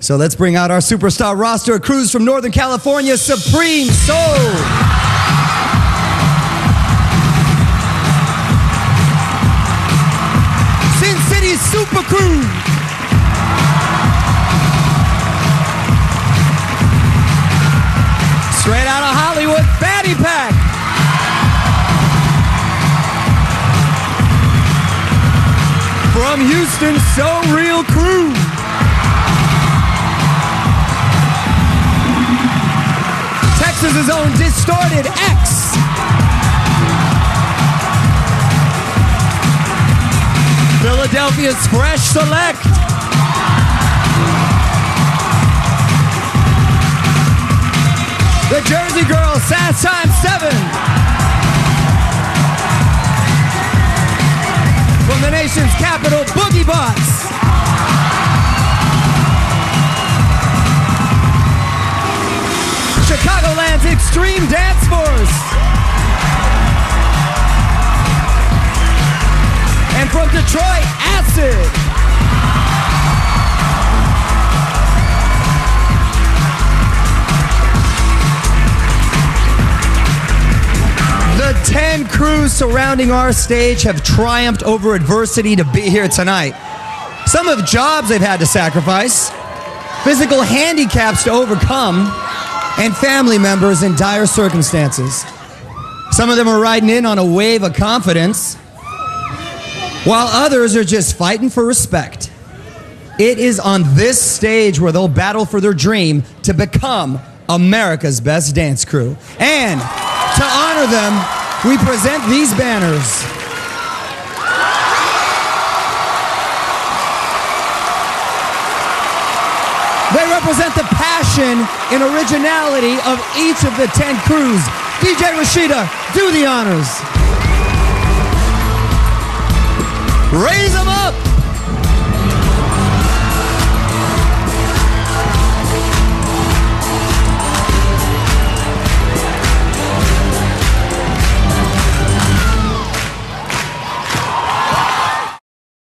So let's bring out our superstar roster crews from Northern California, Supreme Soul. Super Crew. Straight out of Hollywood, Fanny Pak. From Houston, So Real Cru. Texas's own Distorted X. Philadelphia's Fresh Select. The Jersey Girls, Sass Time 7. From the nation's capital, Boogie Bots. Extreme Dance Force. And from Detroit, Acid. The 10 crews surrounding our stage have triumphed over adversity to be here tonight. Some have jobs they've had to sacrifice, physical handicaps to overcome, and family members in dire circumstances. Some of them are riding in on a wave of confidence, while others are just fighting for respect. It is on this stage where they'll battle for their dream to become America's best dance crew. And to honor them, we present these banners. They represent the passion and originality of each of the 10 crews. DJ Rashida, do the honors. Raise them up!